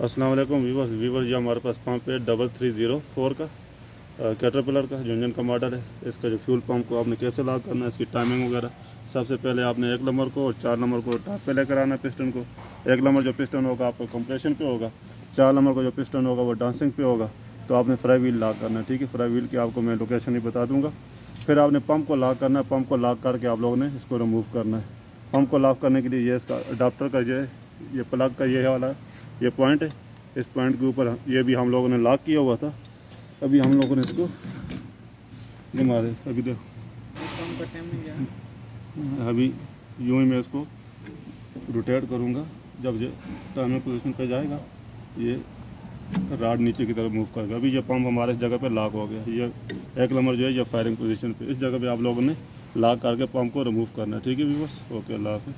वालेकुम viewers viewer ये हमारे पास पंप है डबल थ्री ज़ीरो फोर का कैटरपिलर का, जो इंजन का मॉडल है। इसका जो फ्यूल पंप को आपने कैसे लॉक करना है, इसकी टाइमिंग वगैरह। सबसे पहले आपने एक नंबर को और चार नंबर को टॉप पे लेकर आना है पिस्टन को। एक नंबर जो पिस्टन होगा आपको कंप्रेशन पे होगा, चार नंबर का जो पिस्टन होगा वो डांसिंग पे होगा। तो आपने फ्राई व्हील लॉक करना है, ठीक है? फ्राई व्हील की आपको मैं लोकेशन ही बता दूँगा। फिर आपने पंप को लॉक करना है पंप को लॉक करके आप लोगों ने इसको रिमूव करना है। पंप को लॉक करने के लिए ये इसका अडाप्टर का ये ये प्लग का ये वाला ये पॉइंट है। इस पॉइंट के ऊपर ये भी हम लोगों ने लॉक किया हुआ था। अभी हम लोगों ने इसको घुमा दे अभी देखो। अभी यूँ ही मैं इसको रोटेट करूँगा। जब ये टाइमिंग पोजीशन पे जाएगा, ये राड नीचे की तरफ़ मूव करेगा। अभी ये पंप हमारे इस जगह पे लॉक हो गया। ये एक नंबर जो है, ये फायरिंग पोजीशन पे। इस जगह पे आप लोगों ने लॉक करके पंप को रिमूव करना है। ठीक है व्यूवर्स ओके अल्लाह हाफिज़।